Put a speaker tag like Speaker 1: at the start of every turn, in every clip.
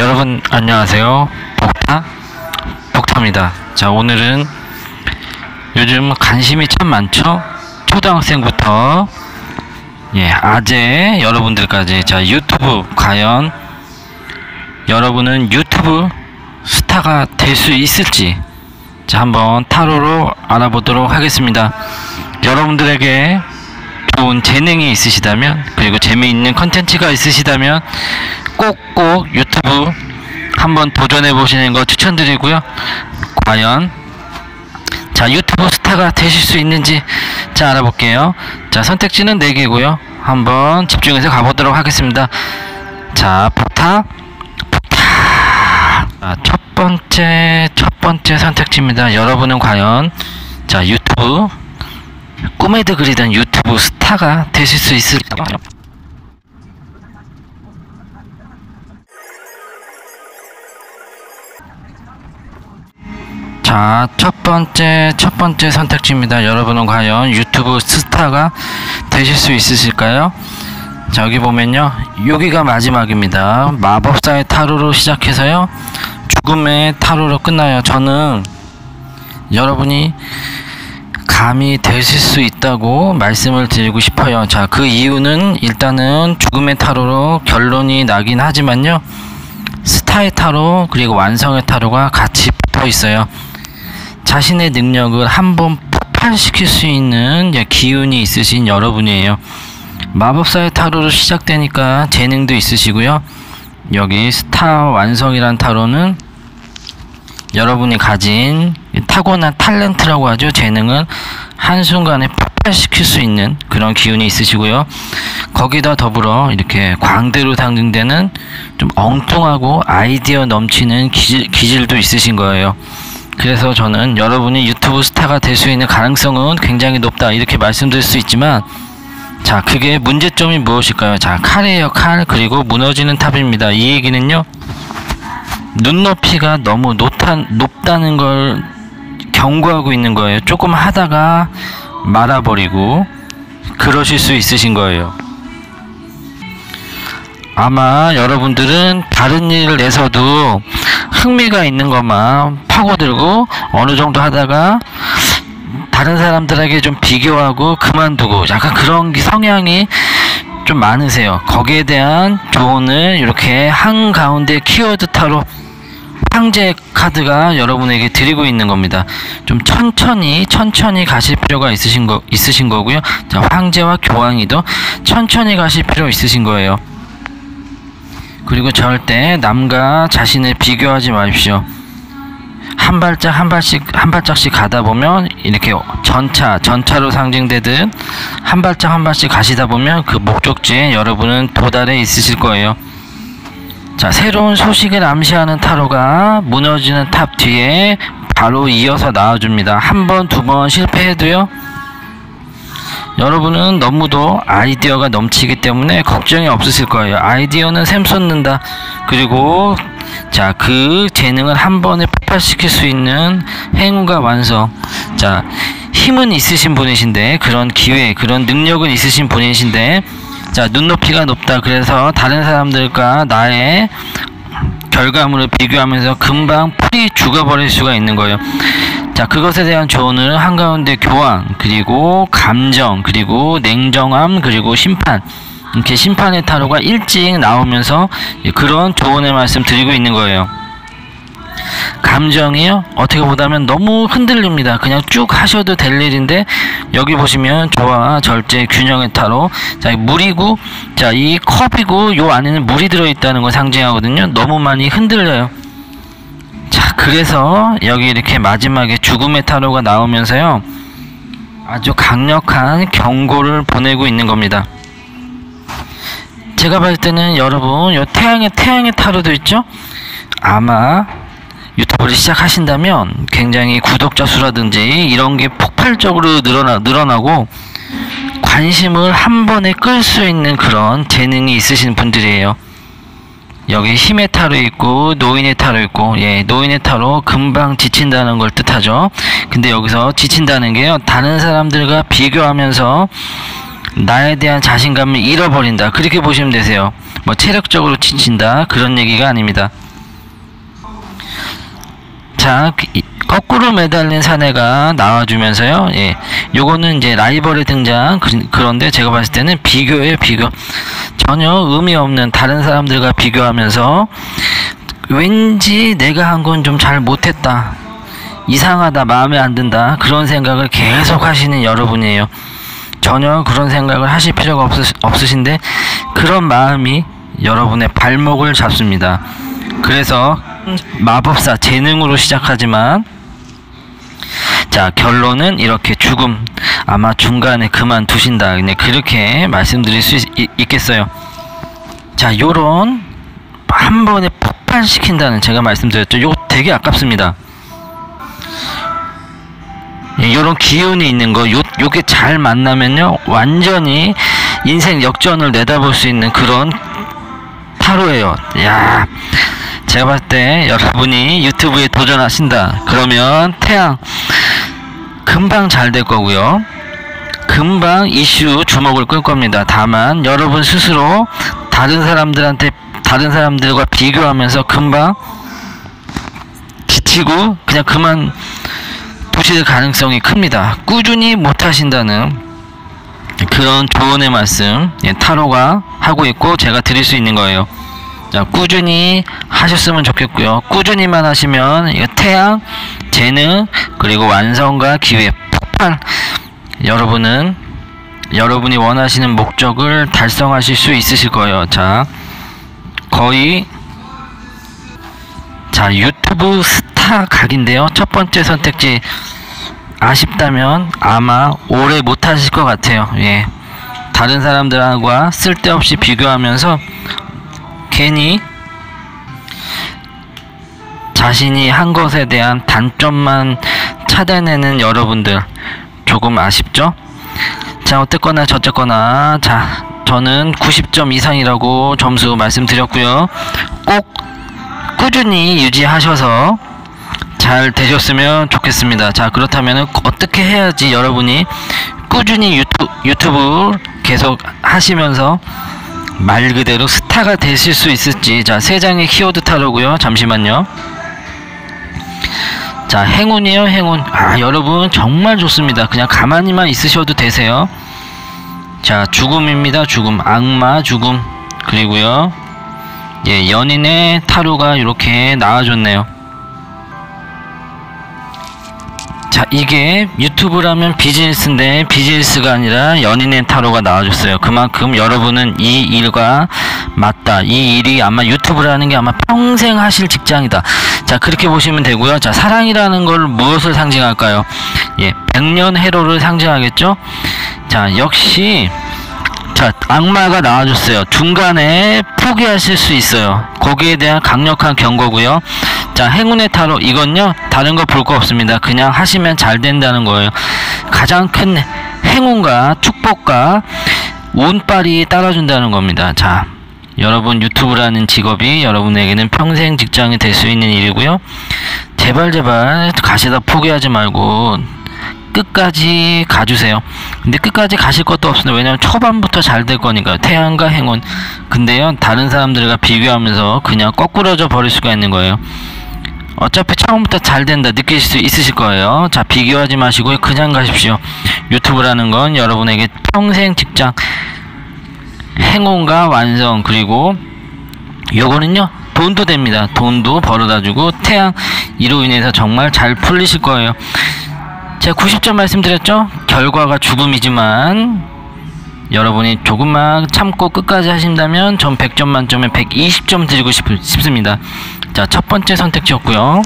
Speaker 1: 여러분 안녕하세요. 복타? 복타입니다. 자 오늘은 요즘 관심이 참 많죠? 초등학생부터 예 아재 여러분들까지. 자 유튜브 과연 여러분은 유튜브 스타가 될 수 있을지 자 한번 타로로 알아보도록 하겠습니다. 여러분들에게 좋은 재능이 있으시다면 그리고 재미있는 컨텐츠가 있으시다면 꼭꼭 유튜브 한번 도전해 보시는 거 추천드리고요. 과연 자 유튜브 스타가 되실 수 있는지 자 알아볼게요. 자 선택지는 4개고요. 한번 집중해서 가보도록 하겠습니다. 자 부탁 자, 첫 번째 첫 번째 선택지입니다. 여러분은 과연 자 유튜브 꿈에도 그리던 유튜브 스타가 되실 수 있을까요? 자, 첫 번째, 첫 번째 선택지입니다. 여러분은 과연 유튜브 스타가 되실 수 있으실까요? 자, 여기 보면요. 여기가 마지막입니다. 마법사의 타로로 시작해서요. 죽음의 타로로 끝나요. 저는 여러분이 감이 되실 수 있다고 말씀을 드리고 싶어요. 자, 그 이유는 일단은 죽음의 타로로 결론이 나긴 하지만요. 스타의 타로 그리고 완성의 타로가 같이 붙어 있어요. 자신의 능력을 한번 폭발시킬 수 있는 기운이 있으신 여러분이에요. 마법사의 타로로 시작되니까 재능도 있으시고요. 여기 스타 완성이란 타로는 여러분이 가진 타고난 탤런트라고 하죠. 재능을 한순간에 폭발시킬 수 있는 그런 기운이 있으시고요. 거기다 더불어 이렇게 광대로 상징되는 좀 엉뚱하고 아이디어 넘치는 기질, 기질도 있으신 거예요. 그래서 저는 여러분이 유튜브 스타가 될 수 있는 가능성은 굉장히 높다 이렇게 말씀드릴 수 있지만 자 그게 문제점이 무엇일까요? 자 칼이에요 칼 그리고 무너지는 탑입니다. 이 얘기는요 눈높이가 너무 높다, 높다는 걸 경고하고 있는 거예요. 조금 하다가 말아버리고 그러실 수 있으신 거예요. 아마 여러분들은 다른 일을 내서도 흥미가 있는 것만 파고들고 어느 정도 하다가 다른 사람들에게 좀 비교하고 그만두고 약간 그런 성향이 좀 많으세요. 거기에 대한 조언을 이렇게 한 가운데 키워드 타로 황제 카드가 여러분에게 드리고 있는 겁니다. 좀 천천히 천천히 가실 필요가 있으신 거 있으신 거고요. 자, 황제와 교황이도 천천히 가실 필요 있으신 거예요. 그리고 절대 남과 자신을 비교하지 마십시오. 한 발짝 한 발씩 한 발짝씩 가다 보면 이렇게 전차 전차로 상징되듯 한 발짝 한 발씩 가시다 보면 그 목적지에 여러분은 도달해 있으실 거예요. 자 새로운 소식을 암시하는 타로가 무너지는 탑 뒤에 바로 이어서 나와줍니다. 한 번 두 번 실패해도요. 여러분은 너무도 아이디어가 넘치기 때문에 걱정이 없으실 거예요. 아이디어는 샘 솟는다. 그리고 자, 그 재능을 한 번에 폭발시킬 수 있는 행운과 완성. 자, 힘은 있으신 분이신데 그런 기회, 그런 능력은 있으신 분이신데 자, 눈높이가 높다. 그래서 다른 사람들과 나의 결과물을 비교하면서 금방 풀이 죽어버릴 수가 있는 거예요. 자, 그것에 대한 조언을 한가운데 교황, 그리고 감정, 그리고 냉정함, 그리고 심판. 이렇게 심판의 타로가 일찍 나오면서 그런 조언의 말씀 드리고 있는 거예요. 감정이요? 어떻게 보다면 너무 흔들립니다. 그냥 쭉 하셔도 될 일인데 여기 보시면 조화, 절제, 균형의 타로 자, 물이고 자, 이 컵이고 요 안에는 물이 들어 있다는 걸 상징하거든요. 너무 많이 흔들려요. 자, 그래서 여기 이렇게 마지막에 죽음의 타로가 나오면서요. 아주 강력한 경고를 보내고 있는 겁니다. 제가 봤을 때는 여러분 요 태양의 태양의 타로도 있죠? 아마 유튜브를 시작하신다면 굉장히 구독자 수라든지 이런 게 폭발적으로 늘어나 늘어나고 관심을 한 번에 끌 수 있는 그런 재능이 있으신 분들이에요. 여기 힘의 타로 있고 노인의 타로 있고 예 노인의 타로 금방 지친다는 걸 뜻하죠. 근데 여기서 지친다는 게요 다른 사람들과 비교하면서 나에 대한 자신감을 잃어버린다. 그렇게 보시면 되세요. 뭐 체력적으로 지친다. 그런 얘기가 아닙니다. 자 거꾸로 매달린 사내가 나와주면서요. 예, 요거는 이제 라이벌의 등장. 그, 그런데 제가 봤을 때는 비교예요, 비교. 전혀 의미 없는 다른 사람들과 비교하면서 왠지 내가 한 건 좀 잘 못했다. 이상하다, 마음에 안 든다. 그런 생각을 계속 하시는 여러분이에요. 전혀 그런 생각을 하실 필요가 없으, 없으신데 그런 마음이 여러분의 발목을 잡습니다. 그래서 마법사 재능으로 시작하지만 자 결론은 이렇게 죽음 아마 중간에 그만두신다. 그냥 그렇게 말씀드릴 수 있, 겠어요 자 요런 한 번에 폭발시킨다는 제가 말씀드렸죠. 요 되게 아깝습니다. 이런 기운이 있는 거, 요, 요게 잘 만나면요, 완전히 인생 역전을 내다볼 수 있는 그런 타로예요. 야, 제가 봤을 때 여러분이 유튜브에 도전하신다. 그러면 태양 금방 잘 될 거고요. 금방 이슈 주목을 끌 겁니다. 다만 여러분 스스로 다른 사람들한테 다른 사람들과 비교하면서 금방 지치고 그냥 그만 두실 가능성이 큽니다. 꾸준히 못 하신다는 그런 조언의 말씀 예, 타로가 하고 있고 제가 드릴 수 있는 거예요. 자, 꾸준히 하셨으면 좋겠고요. 꾸준히만 하시면 태양, 재능, 그리고 완성과 기회, 폭발. 여러분은 여러분이 원하시는 목적을 달성하실 수 있으실 거예요. 자, 거의 자, 유튜브 스타 각인데요. 첫 번째 선택지 아쉽다면 아마 오래 못 하실 것 같아요. 예. 다른 사람들과 쓸데없이 비교하면서 괜히 자신이 한 것에 대한 단점만 찾아내는 여러분들 조금 아쉽죠? 자, 어쨌거나 저쨌거나 자, 저는 90점 이상이라고 점수 말씀드렸고요. 꼭 꾸준히 유지하셔서 잘 되셨으면 좋겠습니다. 자, 그렇다면 어떻게 해야지 여러분이 꾸준히 유튜, 유튜브 계속 하시면서 말 그대로 스타가 되실 수 있을지 자, 세 장의 키워드 타로고요. 잠시만요. 자, 행운이요, 행운. 아, 여러분 정말 좋습니다. 그냥 가만히만 있으셔도 되세요. 자, 죽음입니다. 죽음. 악마 죽음. 그리고요. 예, 연인의 타로가 이렇게 나와줬네요. 자, 이게 유튜브라면 비즈니스인데 비즈니스가 아니라 연인의 타로가 나와줬어요. 그만큼 여러분은 이 일과 맞다. 이 일이 아마 유튜브라는 게 아마 평생 하실 직장이다. 자, 그렇게 보시면 되고요. 자, 사랑이라는 걸 무엇을 상징할까요? 예, 백년 해로를 상징하겠죠? 자, 역시 자, 악마가 나와줬어요. 중간에 포기하실 수 있어요. 거기에 대한 강력한 경고고요. 자, 행운의 타로 이건요. 다른 거 볼 거 없습니다. 그냥 하시면 잘 된다는 거예요. 가장 큰 행운과 축복과 운빨이 따라준다는 겁니다. 자, 여러분 유튜브라는 직업이 여러분에게는 평생 직장이 될 수 있는 일이고요. 제발 제발 가시다 포기하지 말고 끝까지 가주세요. 근데 끝까지 가실 것도 없습니다. 왜냐면 초반부터 잘 될 거니까요. 태양과 행운. 근데요, 다른 사람들과 비교하면서 그냥 거꾸러져 버릴 수가 있는 거예요. 어차피 처음부터 잘 된다 느끼실 수 있으실 거예요. 자, 비교하지 마시고 그냥 가십시오. 유튜브라는 건 여러분에게 평생 직장, 행운과 완성, 그리고 요거는요, 돈도 됩니다. 돈도 벌어다 주고, 태양, 이로 인해서 정말 잘 풀리실 거예요. 제가 90점 말씀드렸죠? 결과가 죽음이지만 여러분이 조금만 참고 끝까지 하신다면 전 100점 만점에 120점 드리고 싶, 싶습니다. 자, 첫 번째 선택지였고요.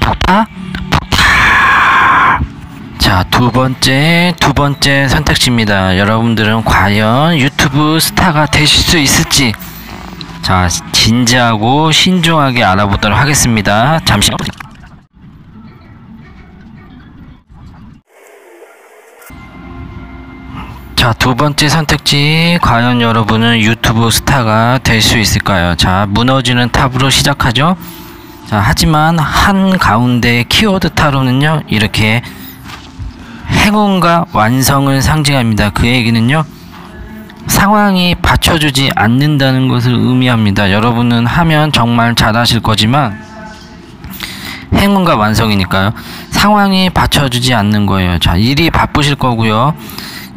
Speaker 1: 폭타, 폭타. 자, 두 번째, 두 번째 선택지입니다. 여러분들은 과연 유튜브 스타가 되실 수 있을지 자, 진지하고 신중하게 알아보도록 하겠습니다. 잠시만 자, 두 번째 선택지. 과연 여러분은 유튜브 스타가 될 수 있을까요? 자, 무너지는 탑으로 시작하죠. 자, 하지만 한 가운데 키워드 타로는요, 이렇게 행운과 완성을 상징합니다. 그 얘기는요, 상황이 받쳐주지 않는다는 것을 의미합니다. 여러분은 하면 정말 잘하실 거지만, 행운과 완성이니까요. 상황이 받쳐주지 않는 거예요. 자, 일이 바쁘실 거고요.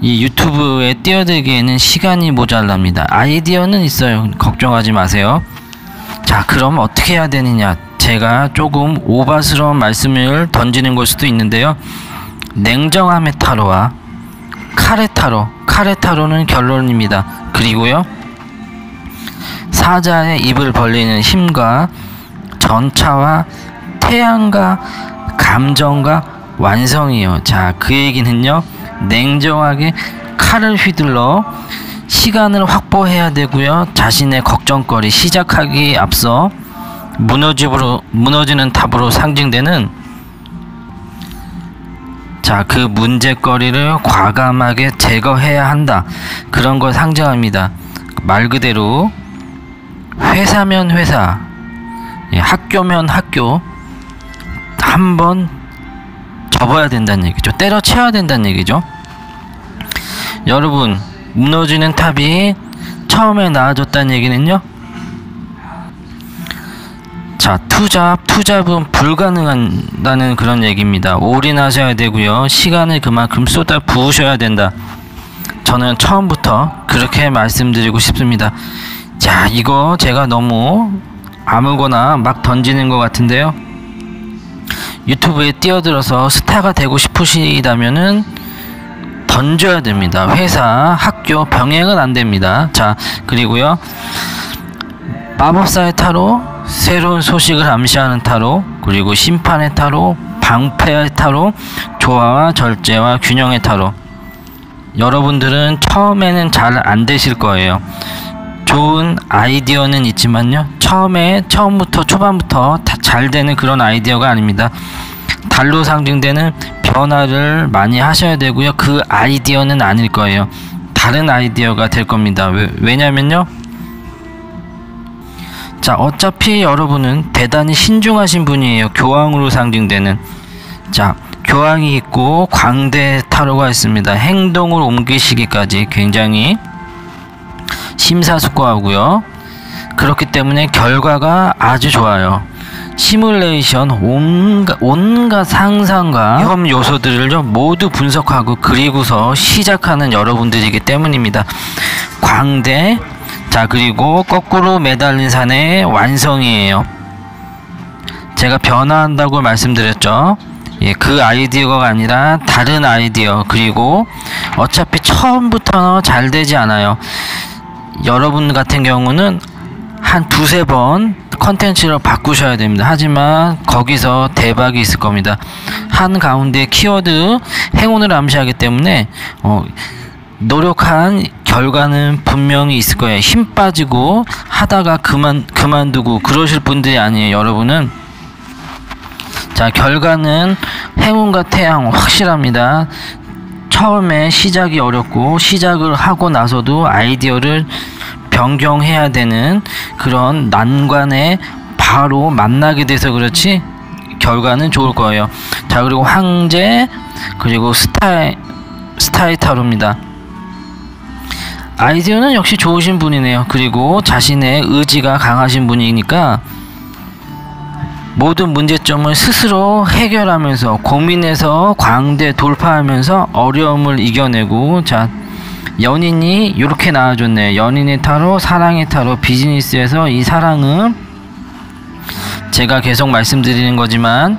Speaker 1: 이 유튜브에 뛰어들기에는 시간이 모자랍니다. 아이디어는 있어요. 걱정하지 마세요. 자, 그럼 어떻게 해야 되느냐? 제가 조금 오바스러운 말씀을 던지는 걸 수도 있는데요. 냉정함의 타로와 카레 타로, 카레 타로는 결론입니다. 그리고요. 사자의 입을 벌리는 힘과 전차와 태양과 감정과 완성이요. 자, 그 얘기는요. 냉정하게 칼을 휘둘러 시간을 확보해야 되고요. 자신의 걱정거리 시작하기 앞서 무너집으로 무너지는 탑으로 상징되는 자, 그 문제거리를 과감하게 제거해야 한다. 그런 걸 상징합니다. 말 그대로 회사면 회사, 예, 학교면 학교 한 번 접어야 된다는 얘기죠. 때려쳐야 된다는 얘기죠. 여러분, 무너지는 탑이 처음에 나아졌다는 얘기는요. 자, 투잡, 투잡은 불가능한다는 그런 얘기입니다. 올인하셔야 되고요. 시간을 그만큼 쏟아 부으셔야 된다. 저는 처음부터 그렇게 말씀드리고 싶습니다. 자, 이거 제가 너무 아무거나 막 던지는 것 같은데요. 유튜브에 뛰어들어서 스타가 되고 싶으시다면은 던져야 됩니다. 회사, 학교 병행은 안 됩니다. 자, 그리고요. 마법사의 타로, 새로운 소식을 암시하는 타로, 그리고 심판의 타로, 방패의 타로, 조화와 절제와 균형의 타로. 여러분들은 처음에는 잘 안 되실 거예요. 좋은 아이디어는 있지만요. 처음에 처음부터 초반부터 다 잘 되는 그런 아이디어가 아닙니다. 달로 상징되는 변화를 많이 하셔야 되고요. 그 아이디어는 아닐 거예요. 다른 아이디어가 될 겁니다. 왜, 왜냐면요. 자, 어차피 여러분은 대단히 신중하신 분이에요. 교황으로 상징되는. 자, 교황이 있고 광대 타로가 있습니다. 행동을 옮기시기까지 굉장히 심사숙고하고요. 그렇기 때문에 결과가 아주 좋아요. 시뮬레이션 온갖, 온갖 상상과 위험 요소들을 모두 분석하고 그리고서 시작하는 여러분들이기 때문입니다. 광대 자 그리고 거꾸로 매달린 산의 완성이에요. 제가 변화한다고 말씀드렸죠. 예, 그 아이디어가 아니라 다른 아이디어 그리고 어차피 처음부터 잘 되지 않아요. 여러분 같은 경우는 한 두세 번 컨텐츠를 바꾸셔야 됩니다. 하지만 거기서 대박이 있을 겁니다. 한 가운데 키워드 행운을 암시하기 때문에 어, 노력한 결과는 분명히 있을 거예요. 힘 빠지고 하다가 그만 그만두고 그러실 분들이 아니에요. 여러분은 자 결과는 행운과 태양 확실합니다. 처음에 시작이 어렵고 시작을 하고 나서도 아이디어를 변경해야 되는 그런 난관에 바로 만나게 돼서 그렇지 결과는 좋을 거예요. 자 그리고 황제 그리고 스타이 스타이 타로입니다. 아이디어는 역시 좋으신 분이네요. 그리고 자신의 의지가 강하신 분이니까 모든 문제점을 스스로 해결하면서 고민해서 광대 돌파하면서 어려움을 이겨내고 자 연인이 이렇게 나와줬네 연인의 타로 사랑의 타로 비즈니스에서 이 사랑은 제가 계속 말씀드리는 거지만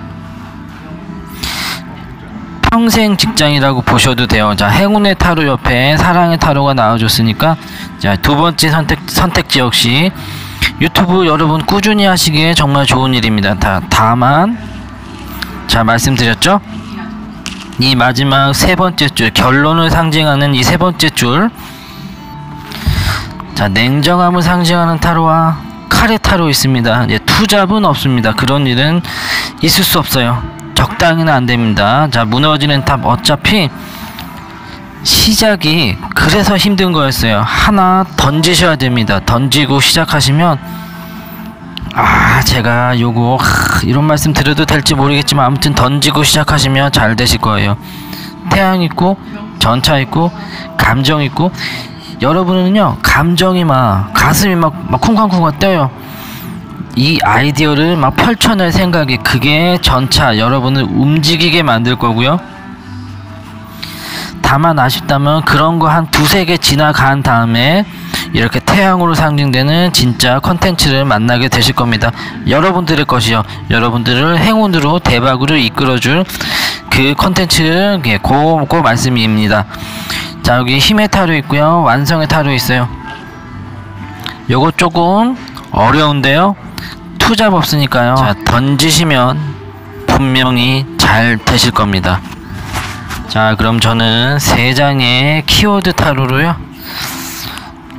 Speaker 1: 평생 직장이라고 보셔도 돼요. 자, 행운의 타로 옆에 사랑의 타로가 나와줬으니까 자, 두 번째 선택 선택지 역시 유튜브 여러분 꾸준히 하시기에 정말 좋은 일입니다. 다, 다만 자 말씀드렸죠? 이 마지막 세 번째 줄 결론을 상징하는 이 세 번째 줄. 자 냉정함을 상징하는 타로와 칼의 타로 있습니다. 이제 투잡은 없습니다. 그런 일은 있을 수 없어요. 적당히는 안 됩니다. 자 무너지는 탑 어차피 시작이 그래서 힘든 거였어요. 하나 던지셔야 됩니다. 던지고 시작하시면 아 제가 요거 하, 이런 말씀 드려도 될지 모르겠지만 아무튼 던지고 시작하시면 잘 되실 거예요. 태양 있고 전차 있고 감정 있고. 여러분은요 감정이 막 가슴이 막, 막 쿵쾅쿵쾅 뛰어요. 이 아이디어를 막 펼쳐낼 생각이 그게 전차 여러분을 움직이게 만들 거고요. 다만 아쉽다면 그런 거 한 두세 개 지나간 다음에 이렇게 태양으로 상징되는 진짜 컨텐츠를 만나게 되실 겁니다. 여러분들의 것이요. 여러분들을 행운으로 대박으로 이끌어줄 그 컨텐츠 예, 고, 고 말씀입니다. 자 여기 힘의 타로 있고요. 완성의 타로 있어요. 요거 조금 어려운데요. 투잡 없으니까요. 자 던지시면 분명히 잘 되실 겁니다. 자 그럼 저는 세 장의 키워드 타로로요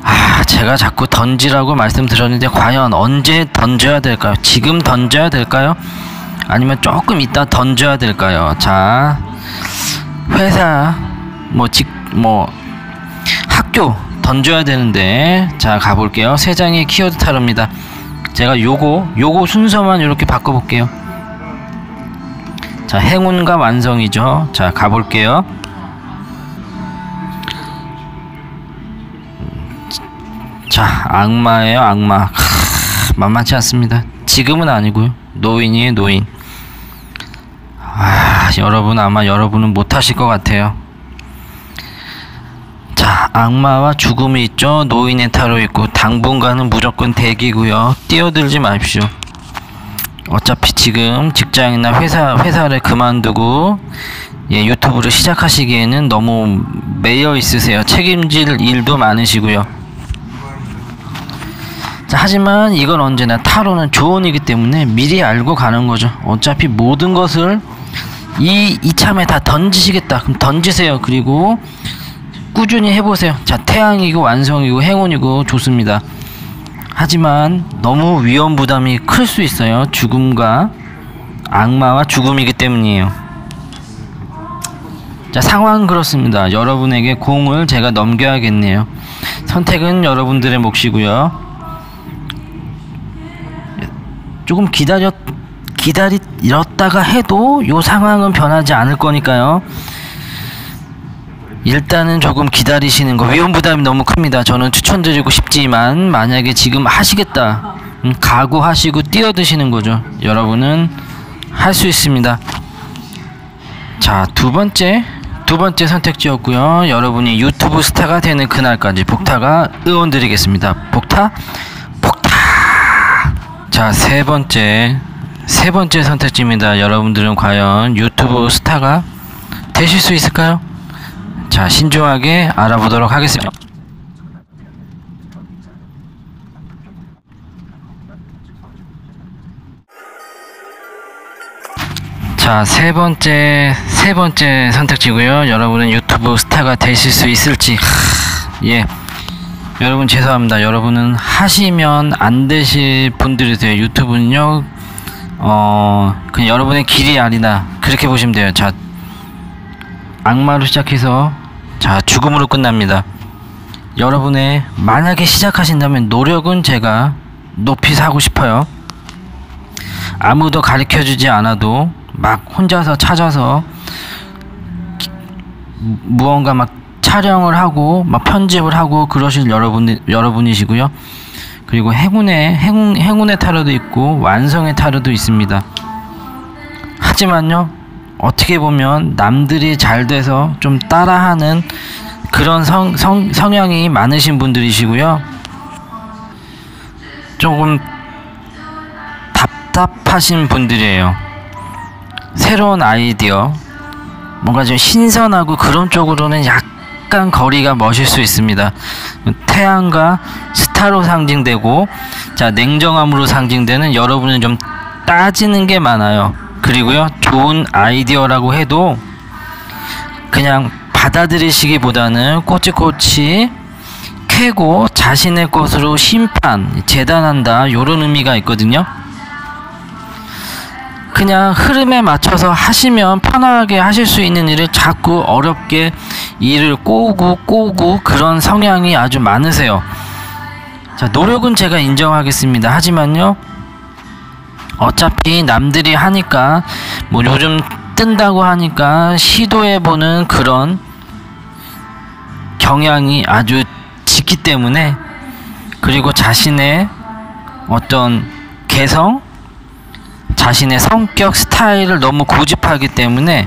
Speaker 1: 아 제가 자꾸 던지라고 말씀드렸는데 과연 언제 던져야 될까요? 지금 던져야 될까요? 아니면 조금 이따 던져야 될까요? 자 회사 뭐 직 뭐 학교 던져야 되는데 자 가볼게요. 세 장의 키워드 타로입니다. 제가 요거 요거 순서만 이렇게 바꿔볼게요. 자 행운과 완성이죠. 자 가볼게요 자 악마예요 악마. 크, 만만치 않습니다. 지금은 아니고요. 노인이에요 노인. 아 여러분 아마 여러분은 못 하실 것 같아요. 자 악마와 죽음이 있죠. 노인의 타로 있고 당분간은 무조건 대기고요. 뛰어들지 마십시오. 어차피 지금 직장이나 회사 회사를 그만두고 예, 유튜브를 시작하시기에는 너무 매여 있으세요. 책임질 일도 많으시고요. 자, 하지만 이건 언제나 타로는 조언이기 때문에 미리 알고 가는 거죠. 어차피 모든 것을 이 이참에 다 던지시겠다. 그럼 던지세요. 그리고 꾸준히 해보세요. 자, 태양이고 완성이고 행운이고 좋습니다. 하지만 너무 위험 부담이 클 수 있어요. 죽음과 악마와 죽음이기 때문이에요. 자, 상황은 그렇습니다. 여러분에게 공을 제가 넘겨야겠네요. 선택은 여러분들의 몫이고요. 조금 기다렸 기다렸다가 해도 요 상황은 변하지 않을 거니까요. 일단은 조금 기다리시는 거 위험 부담이 너무 큽니다. 저는 추천드리고 싶지만 만약에 지금 하시겠다 음, 각오하시고 뛰어드시는 거죠. 여러분은 할 수 있습니다. 자, 두 번째 두 번째 선택지였고요. 여러분이 유튜브 스타가 되는 그날까지 복타가 응원드리겠습니다. 복타 복타. 자, 세 번째 세 번째 선택지입니다. 여러분들은 과연 유튜브 스타가 되실 수 있을까요? 자, 신중하게 알아보도록 하겠습니다. 자, 세 번째, 세 번째 선택지고요. 여러분은 유튜브 스타가 되실 수 있을지. 하, 예. 여러분 죄송합니다. 여러분은 하시면 안 되실 분들이세요. 유튜브는요. 어, 그냥 여러분의 길이 아니다. 그렇게 보시면 돼요. 자, 악마로 시작해서 자 죽음으로 끝납니다. 여러분의 만약에 시작하신다면 노력은 제가 높이 사고 싶어요. 아무도 가르쳐 주지 않아도 막 혼자서 찾아서 무언가 막 촬영을 하고 막 편집을 하고 그러실 여러분 여러분이시고요. 그리고 행운의 행운 행운의 타로도 있고 완성의 타로도 있습니다. 하지만요. 어떻게 보면 남들이 잘 돼서 좀 따라하는 그런 성, 성, 성향이 많으신 분들이시고요. 조금 답답하신 분들이에요. 새로운 아이디어, 뭔가 좀 신선하고 그런 쪽으로는 약 간 거리가 머실 수 있습니다. 태양과 스타로 상징되고, 자, 냉정함으로 상징되는 여러분은 좀 따지는 게 많아요. 그리고요 좋은 아이디어라고 해도 그냥 받아들이시기보다는 꼬치꼬치 캐고 자신의 것으로 심판 재단한다 요런 의미가 있거든요 그냥 흐름에 맞춰서 하시면 편하게 하실 수 있는 일을 자꾸 어렵게 일을 꼬고 꼬고 그런 성향이 아주 많으세요. 자 노력은 제가 인정하겠습니다. 하지만요 어차피 남들이 하니까 뭐 요즘 뜬다고 하니까 시도해보는 그런 경향이 아주 짙기 때문에 그리고 자신의 어떤 개성, 자신의 성격, 스타일을 너무 고집하기 때문에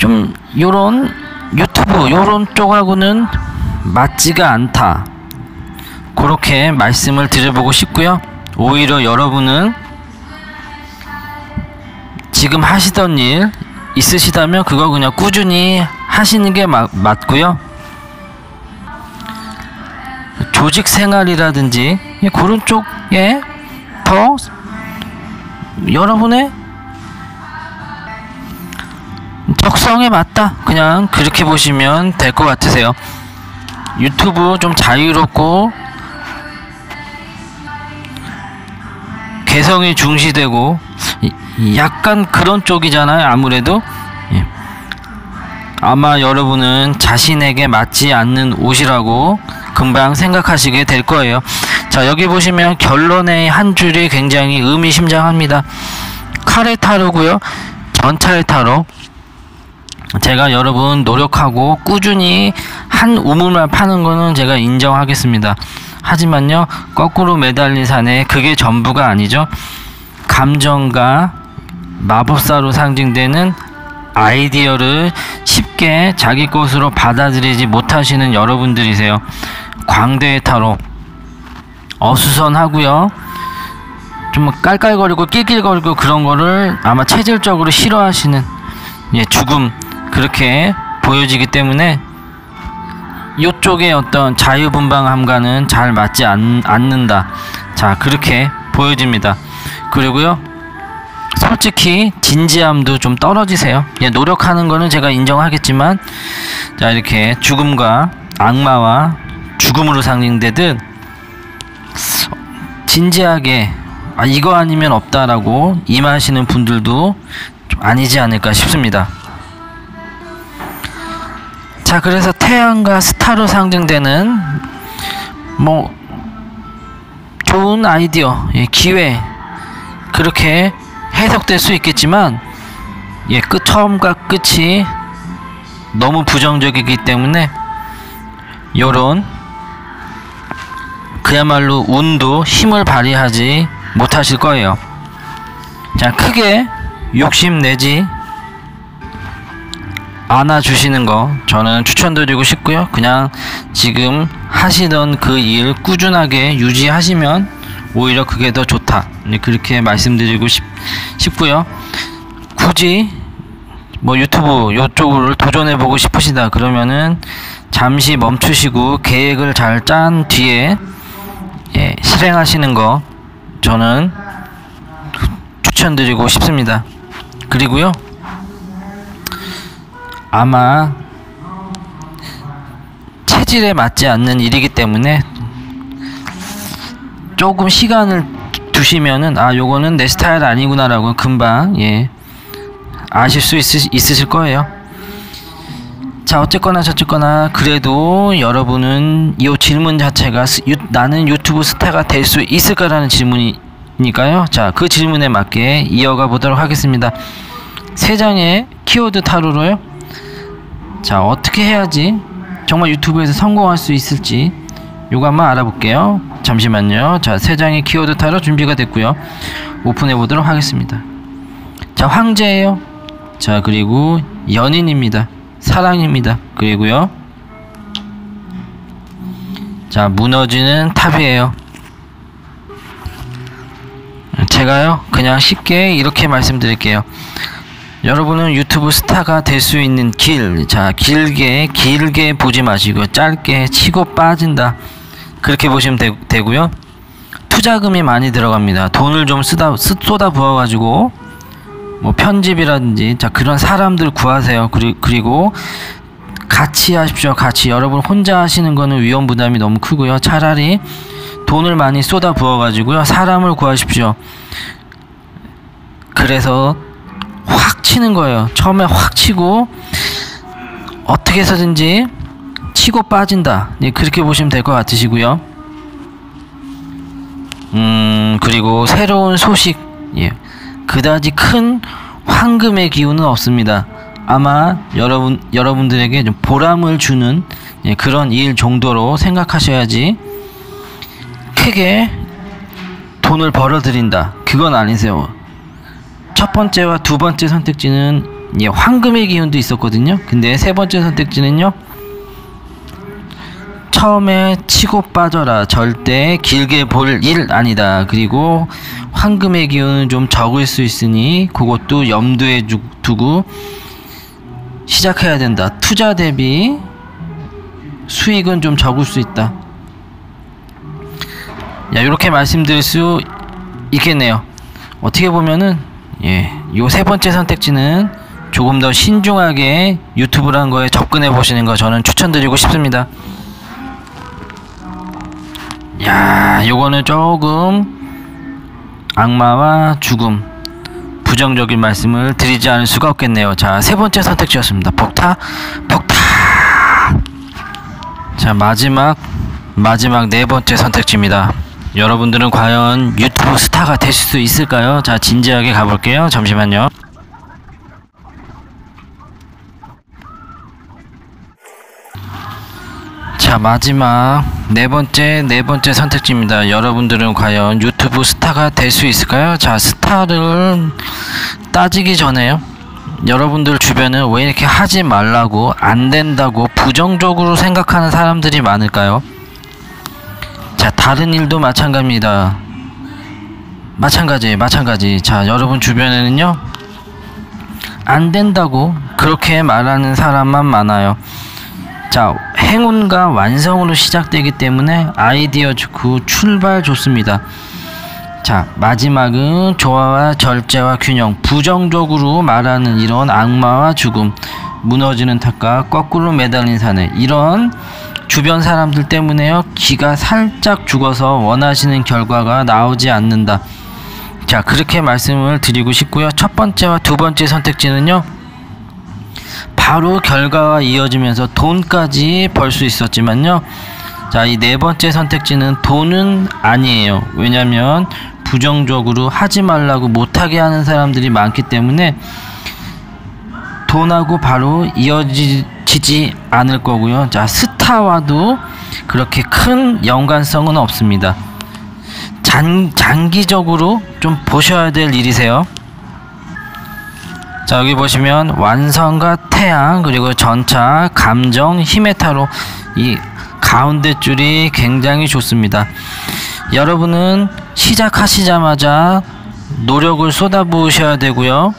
Speaker 1: 좀 요런 유튜브 요런 쪽하고는 맞지가 않다. 그렇게 말씀을 드려보고 싶고요. 오히려 여러분은 지금 하시던 일 있으시다면 그거 그냥 꾸준히 하시는 게 마, 맞고요. 조직 생활이라든지 예, 그런 쪽에 더 여러분의 적성에 맞다. 그냥 그렇게 보시면 될 것 같으세요. 유튜브 좀 자유롭고 개성이 중시되고 약간 그런 쪽이잖아요. 아무래도 예. 아마 여러분은 자신에게 맞지 않는 옷이라고 금방 생각하시게 될 거예요. 자 여기 보시면 결론의 한 줄이 굉장히 의미심장합니다. 카레 타로고요. 전차의 타로. 제가 여러분 노력하고 꾸준히 한 우물만 파는 거는 제가 인정하겠습니다. 하지만요 거꾸로 매달린 산에 그게 전부가 아니죠. 감정과 마법사로 상징되는 아이디어를 쉽게 자기 것으로 받아들이지 못하시는 여러분들이세요. 광대의 타로 어수선하고요. 좀 깔깔거리고 낄낄거리고 그런 거를 아마 체질적으로 싫어하시는 예, 죽음 그렇게 보여지기 때문에 이쪽의 어떤 자유분방함과는 잘 맞지 않, 않는다. 자 그렇게 보여집니다. 그리고요 솔직히 진지함도 좀 떨어지세요. 예, 노력하는 거는 제가 인정하겠지만 자 이렇게 죽음과 악마와 죽음으로 상징되듯 진지하게 아, 이거 아니면 없다라고 임하시는 분들도 좀 아니지 않을까 싶습니다. 자, 그래서 태양과 스타로 상징되는 뭐 좋은 아이디어, 예, 기회 그렇게 해석될 수 있겠지만 예, 끝 처음과 끝이 너무 부정적이기 때문에 요런 그야말로 운도 힘을 발휘하지 못하실 거예요. 자, 크게 욕심 내지 안아주시는 거 저는 추천드리고 싶고요. 그냥 지금 하시던 그 일 꾸준하게 유지하시면 오히려 그게 더 좋다. 네, 그렇게 말씀드리고 싶, 싶고요. 굳이 뭐 유튜브 요쪽을 도전해 보고 싶으시다 그러면은 잠시 멈추시고 계획을 잘 짠 뒤에 예, 실행하시는 거 저는 추천드리고 싶습니다. 그리고요. 아마 체질에 맞지 않는 일이기 때문에 조금 시간을 두시면은 아 요거는 내 스타일 아니구나라고 금방 예 아실 수 있으, 있으실 거예요. 자 어쨌거나 저쨌거나 그래도 여러분은 이 질문 자체가 스, 유, 나는 유튜브 스타가 될 수 있을까라는 질문이니까요. 자 그 질문에 맞게 이어가 보도록 하겠습니다. 세 장의 키워드 타로로요. 자 어떻게 해야지 정말 유튜브에서 성공할 수 있을지 요거 한번 알아볼게요. 잠시만요. 자 세 장의 키워드 타로 준비가 됐고요. 오픈해 보도록 하겠습니다. 자 황제예요. 자 그리고 연인입니다. 사랑입니다. 그리고요. 자, 무너지는 탑이에요. 제가요, 그냥 쉽게 이렇게 말씀드릴게요. 여러분은 유튜브 스타가 될 수 있는 길, 자, 길게, 길게 보지 마시고, 짧게 치고 빠진다. 그렇게 보시면 되, 고요 투자금이 많이 들어갑니다. 돈을 좀 쓰다, 쏟아 부어가지고, 뭐 편집이라든지 자 그런 사람들 구하세요. 그리, 그리고 같이 하십시오. 같이 여러분 혼자 하시는 거는 위험 부담이 너무 크고요. 차라리 돈을 많이 쏟아 부어 가지고요. 사람을 구하십시오. 그래서 확 치는 거예요. 처음에 확 치고 어떻게 해서든지 치고 빠진다. 네, 그렇게 보시면 될 것 같으시고요. 음, 그리고 새로운 소식, 예. 그다지 큰 황금의 기운은 없습니다. 아마 여러분 여러분들에게 좀 보람을 주는 예, 그런 일 정도로 생각하셔야지 크게 돈을 벌어들인다. 그건 아니세요. 첫 번째와 두 번째 선택지는 예, 황금의 기운도 있었거든요. 근데 세 번째 선택지는요. 처음에 치고 빠져라. 절대 길게 볼 일 아니다. 그리고 황금의 기운은 좀 적을 수 있으니 그것도 염두에 두고 시작해야 된다. 투자 대비 수익은 좀 적을 수 있다. 야, 이렇게 말씀드릴 수 있겠네요. 어떻게 보면은 예, 요 세 번째 선택지는 조금 더 신중하게 유튜브라는 거에 접근해 보시는 거 저는 추천드리고 싶습니다. 야, 요거는 조금 악마와 죽음 부정적인 말씀을 드리지 않을 수가 없겠네요. 자, 세 번째 선택지였습니다. 폭타, 폭타. 자, 마지막 마지막 네 번째 선택지입니다. 여러분들은 과연 유튜브 스타가 되실 수 있을까요? 자, 진지하게 가볼게요. 잠시만요. 자, 마지막 네 번째, 네 번째 선택지입니다. 여러분들은 과연 유튜브 스타가 될 수 있을까요? 자, 스타를 따지기 전에요. 여러분들 주변은 왜 이렇게 하지 말라고, 안 된다고 부정적으로 생각하는 사람들이 많을까요? 자, 다른 일도 마찬가지입니다. 마찬가지, 마찬가지. 자, 여러분 주변에는요, 안 된다고 그렇게 말하는 사람만 많아요. 자, 행운과 완성으로 시작되기 때문에 아이디어 좋고 출발 좋습니다. 자, 마지막은 조화와 절제와 균형, 부정적으로 말하는 이런 악마와 죽음, 무너지는 탑과 거꾸로 매달린 산을 이런 주변 사람들 때문에요. 기가 살짝 죽어서 원하시는 결과가 나오지 않는다. 자, 그렇게 말씀을 드리고 싶고요. 첫 번째와 두 번째 선택지는요. 바로 결과가 이어지면서 돈까지 벌 수 있었지만요. 자, 이 네 번째 선택지는 돈은 아니에요. 왜냐면 부정적으로 하지 말라고 못하게 하는 사람들이 많기 때문에 돈하고 바로 이어지 지 않을 거고요. 자, 스타와도 그렇게 큰 연관성은 없습니다. 장, 장기적으로 좀 보셔야 될 일이세요. 자, 여기 보시면 완성과 태양, 그리고 전차, 감정, 힘의 타로 이 가운데 줄이 굉장히 좋습니다. 여러분은 시작하시자마자 노력을 쏟아부으셔야 되고요.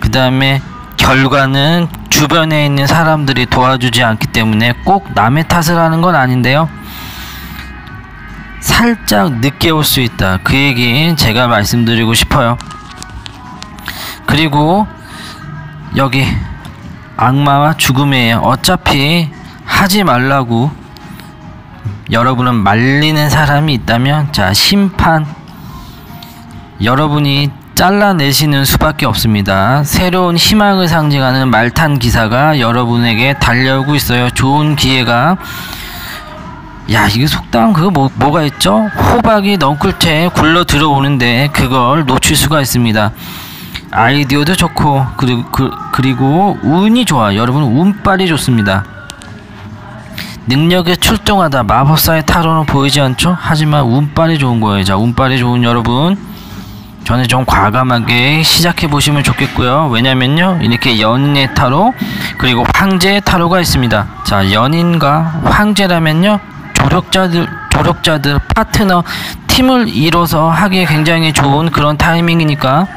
Speaker 1: 그 다음에 결과는 주변에 있는 사람들이 도와주지 않기 때문에 꼭 남의 탓을 하는 건 아닌데요. 살짝 늦게 올 수 있다. 그 얘기 제가 말씀드리고 싶어요. 그리고 여기 악마와 죽음이에요. 어차피 하지 말라고 여러분은 말리는 사람이 있다면 자 심판 여러분이 잘라내시는 수밖에 없습니다. 새로운 희망을 상징하는 말탄 기사가 여러분에게 달려오고 있어요. 좋은 기회가 야 이게 속담 그거 뭐, 뭐가 있죠? 호박이 넝쿨째 굴러 들어오는데 그걸 놓칠 수가 있습니다. 아이디어도 좋고 그리고, 그, 그리고 운이 좋아 여러분 운빨이 좋습니다. 능력에 출중하다 마법사의 타로는 보이지 않죠? 하지만 운빨이 좋은 거예요. 자 운빨이 좋은 여러분 저는 좀 과감하게 시작해 보시면 좋겠고요. 왜냐면요. 이렇게 연인의 타로 그리고 황제의 타로가 있습니다. 자, 연인과 황제라면요. 조력자들 조력자들 파트너 팀을 이뤄서 하기에 굉장히 좋은 그런 타이밍이니까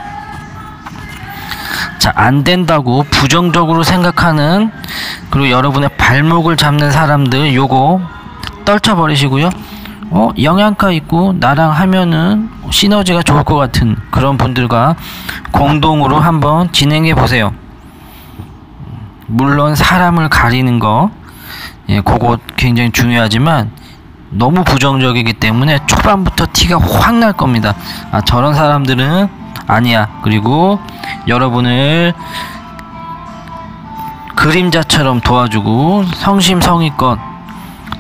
Speaker 1: 자, 안 된다고 부정적으로 생각하는 그리고 여러분의 발목을 잡는 사람들 요거 떨쳐 버리시고요. 어, 영양가 있고 나랑 하면은 시너지가 좋을 것 같은 그런 분들과 공동으로 한번 진행해 보세요. 물론 사람을 가리는 거, 예, 그거 굉장히 중요하지만 너무 부정적이기 때문에 초반부터 티가 확 날 겁니다. 아, 저런 사람들은 아니야. 그리고 여러분을 그림자처럼 도와주고 성심성의껏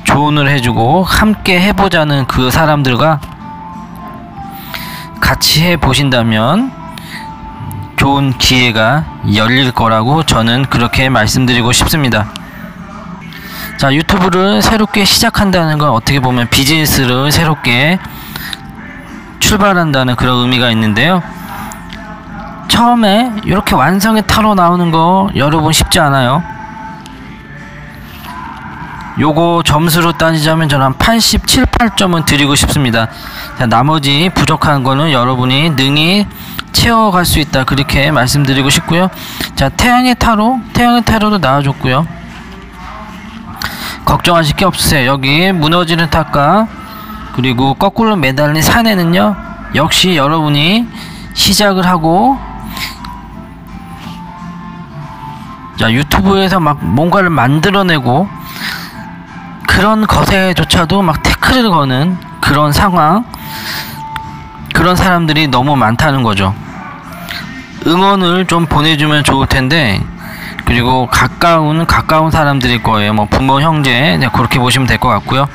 Speaker 1: 조언을 해주고 함께 해보자는 그 사람들과 같이 해 보신다면 좋은 기회가 열릴 거라고 저는 그렇게 말씀드리고 싶습니다. 자, 유튜브를 새롭게 시작한다는 건 어떻게 보면 비즈니스를 새롭게 출발한다는 그런 의미가 있는데요. 처음에 이렇게 완성의 타로 나오는 거 여러분 쉽지 않아요. 요거 점수로 따지자면 저는 한 87, 8점은 드리고 싶습니다. 자, 나머지 부족한 거는 여러분이 능히 채워갈 수 있다. 그렇게 말씀드리고 싶고요. 자, 태양의 타로, 태양의 타로도 나와줬고요. 걱정하실 게 없으세요. 여기 무너지는 탑과 그리고 거꾸로 매달린 산에는요. 역시 여러분이 시작을 하고 자 유튜브에서 막 뭔가를 만들어내고 그런 것에조차도 막 태클을 거는 그런 상황 그런 사람들이 너무 많다는 거죠. 응원을 좀 보내주면 좋을 텐데 그리고 가까운 가까운 사람들일 거예요. 뭐 부모, 형제 네, 그렇게 보시면 될 것 같고요.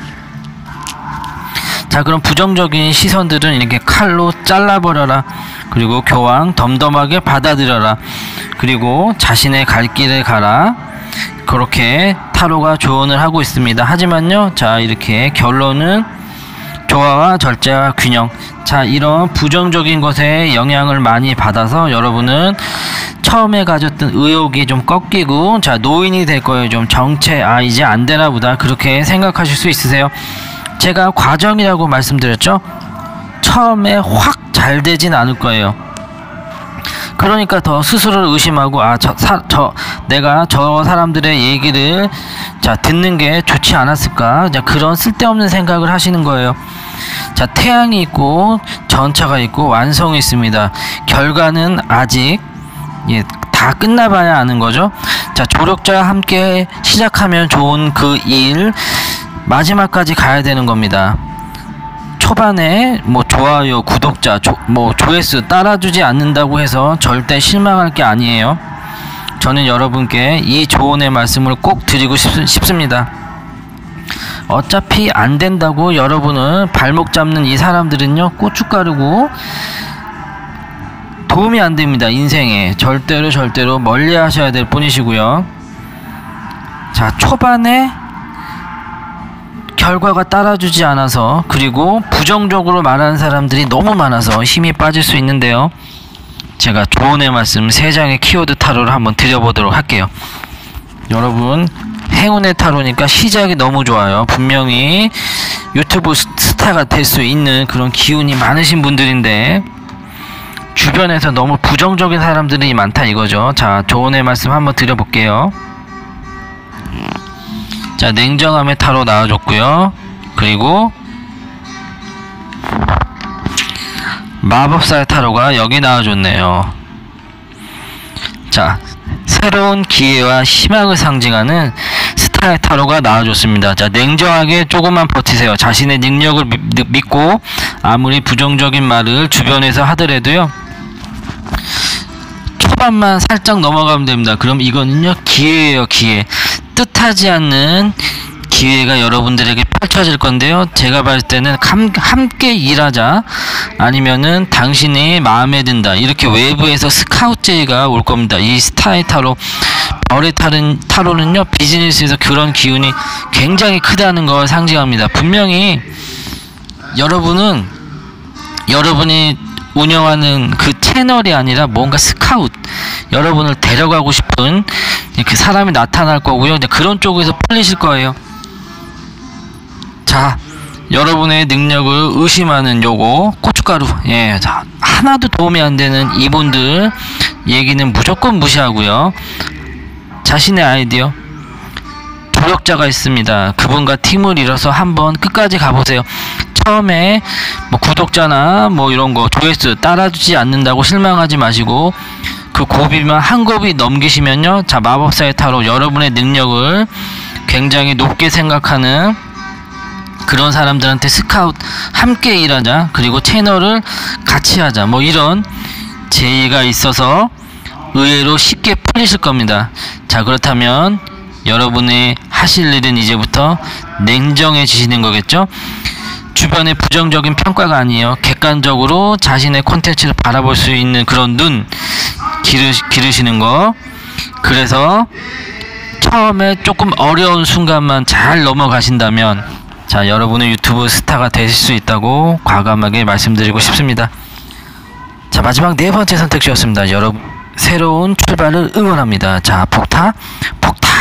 Speaker 1: 자 그럼 부정적인 시선들은 이렇게 칼로 잘라버려라 그리고 교황 덤덤하게 받아들여라 그리고 자신의 갈 길을 가라 그렇게 타로가 조언을 하고 있습니다. 하지만요 자 이렇게 결론은 조화와 절제와 균형. 자 이런 부정적인 것에 영향을 많이 받아서 여러분은 처음에 가졌던 의욕이 좀 꺾이고 자 노인이 될 거예요. 좀 정체 아 이제 안 되나 보다. 그렇게 생각하실 수 있으세요. 제가 과정이라고 말씀드렸죠. 처음에 확 잘 되진 않을 거예요. 그러니까 더 스스로를 의심하고 아저 저 내가 저 사람들의 얘기를 자 듣는 게 좋지 않았을까 자 그런 쓸데없는 생각을 하시는 거예요. 자 태양이 있고 전차가 있고 완성이 있습니다. 결과는 아직 예, 다 끝나봐야 아는 거죠. 자 조력자와 함께 시작하면 좋은 그 일 마지막까지 가야 되는 겁니다. 초반에 뭐 좋아요, 구독자, 조, 뭐 조회수 따라주지 않는다고 해서 절대 실망할 게 아니에요. 저는 여러분께 이 조언의 말씀을 꼭 드리고 싶, 싶습니다. 어차피 안 된다고 여러분은 발목 잡는 이 사람들은요 고춧가루고 도움이 안 됩니다 인생에 절대로 절대로 멀리 하셔야 될 뿐이시고요 자 초반에 결과가 따라주지 않아서 그리고 부정적으로 말하는 사람들이 너무 많아서 힘이 빠질 수 있는데요. 제가 조언의 말씀 3장의 키워드 타로를 한번 드려보도록 할게요. 여러분 행운의 타로니까 시작이 너무 좋아요. 분명히 유튜브 스타가 될 수 있는 그런 기운이 많으신 분들인데 주변에서 너무 부정적인 사람들이 많다 이거죠. 자, 조언의 말씀 한번 드려볼게요. 자 냉정함의 타로 나와줬고요. 그리고 마법사의 타로가 여기 나와줬네요. 자 새로운 기회와 희망을 상징하는 스타의 타로가 나와줬습니다. 자 냉정하게 조금만 버티세요. 자신의 능력을 믿고 아무리 부정적인 말을 주변에서 하더라도요. 초반만 살짝 넘어가면 됩니다. 그럼 이거는요 기회예요 기회 뜻하지 않는 기회가 여러분들에게 펼쳐질 건데요. 제가 봤을 때는 함, 함께 일하자 아니면은 당신이 마음에 든다 이렇게 외부에서 스카우트 제의가 올 겁니다. 이 스타의 타로 별의 타른, 타로는요 비즈니스에서 그런 기운이 굉장히 크다는 걸 상징합니다. 분명히 여러분은 여러분이 운영하는 그 채널이 아니라 뭔가 스카웃 여러분을 데려가고 싶은 그 사람이 나타날 거고요. 그런 쪽에서 풀리실 거예요. 자, 여러분의 능력을 의심하는 요거 고춧가루 예, 자, 하나도 도움이 안 되는 이분들 얘기는 무조건 무시하고요. 자신의 아이디어 조력자가 있습니다. 그분과 팀을 이뤄서 한번 끝까지 가보세요. 처음에 뭐 구독자나 뭐 이런 거 조회수 따라주지 않는다고 실망하지 마시고 그 고비만 한 고비 넘기시면요. 자 마법사의 타로 여러분의 능력을 굉장히 높게 생각하는 그런 사람들한테 스카웃 함께 일하자. 그리고 채널을 같이 하자. 뭐 이런 제의가 있어서 의외로 쉽게 풀리실 겁니다. 자 그렇다면 여러분의 하실 일은 이제부터 냉정해지시는 거겠죠? 주변의 부정적인 평가가 아니에요. 객관적으로 자신의 콘텐츠를 바라볼 수 있는 그런 눈 기르, 기르시는 거. 그래서 처음에 조금 어려운 순간만 잘 넘어가신다면 자, 여러분은 유튜브 스타가 되실 수 있다고 과감하게 말씀드리고 싶습니다. 자, 마지막 네 번째 선택지였습니다. 여러분, 새로운 출발을 응원합니다. 자, 폭타, 폭타.